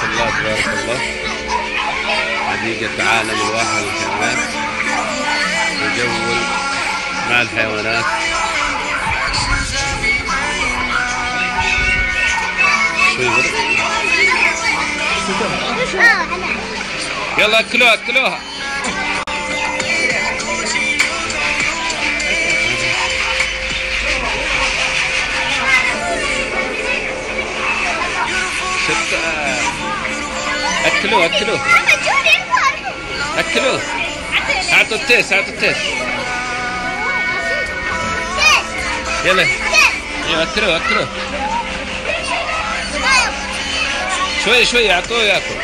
شاء الله تبارك الله. حديقة عالم الواحة للحيوانات يجول مع الحيوانات. يلا اكلوها اكلوها. ست أكلوه أكلوه. أكلوه. أعطوا التيس أعطوا التيس. يلا. أيوه أكلوه أكلوه. شوي شوي أعطوه ياكل